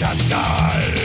to die